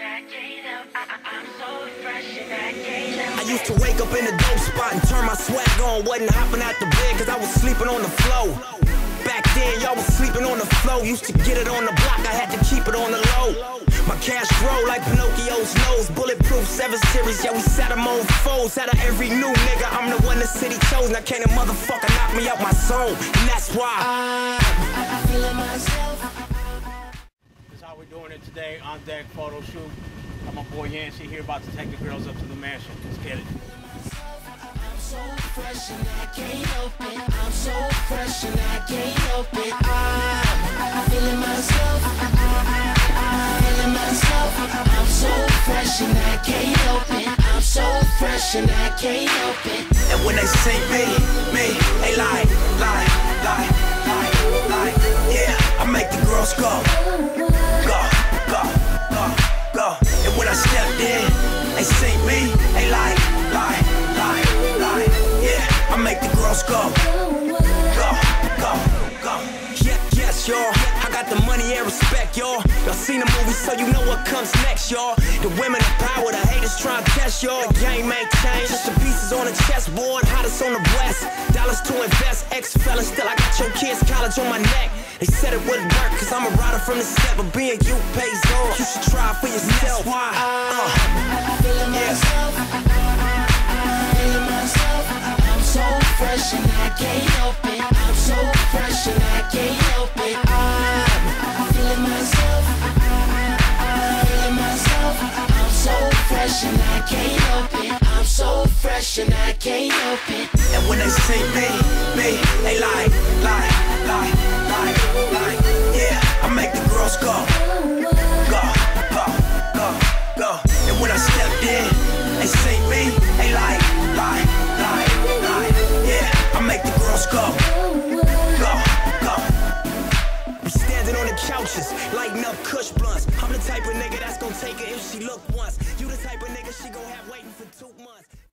I used to wake up in a dope spot and turn my swag on. Wasn't hopping out the bed cause I was sleeping on the floor. Back then, y'all was sleeping on the floor. Used to get it on the block, I had to keep it on the low. My cash grow like Pinocchio's nose. Bulletproof 7 Series, yeah, we sat them on foes. Out of every new nigga, I'm the one the city chose. Now can't a motherfucker knock me out my zone. And that's why. I'm today Ondek photo shoot. I'm my boy Yancey here about to take the girls up to the mansion. Let's get it. I'm so fresh and I can't help it. I'm so fresh and I can't help it. I'm, I'm feeling myself. Ah, ah, I'm feeling myself. I'm so fresh and I can't help it. I'm so fresh and I can't help it. And when they say me, me, they lie, lie, lie, me, they lie, lie, lie, lie. Yeah, I make the girls go, go, go, go. Yeah, yes, y'all. I got the money and respect, y'all. Y'all seen the movie, so you know what comes next, y'all. The women in power, the haters trying to test y'all. The game ain't changed, just the pieces on the chessboard, hottest on the west. Dollars to invest, ex felon, still I got your kids' college on my neck. They said it wouldn't work, cause I'm a rider from the set, but being you pays off. You should try for yourself. Why? Uh, fresh and I can't help it. I'm so fresh and I can't help it. I'm feeling myself. I'm feeling myself. I'm so fresh and I can't help it. I'm so fresh and I can't help it. And when they say me, me, they lie, lie, lie, lie. That's gonna take her if she look once. You the type of nigga she gon' have waiting for two months.